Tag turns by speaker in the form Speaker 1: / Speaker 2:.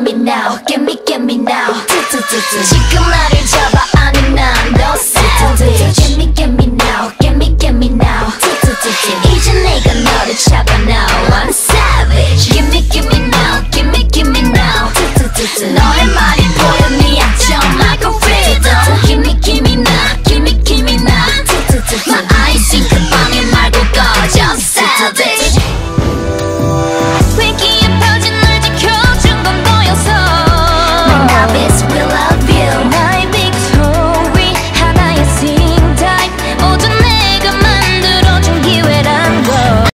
Speaker 1: me now Get me get me now. 지금 나를 잡아 아는 난너 Get me get me now Get me get me now. 이제 내가 너를 잡아 now I'm savage. Give me give me now give me give me now. 너의 말이 보여 네 약점 like a freedom Give me give me now Give me give me now. My eyes think about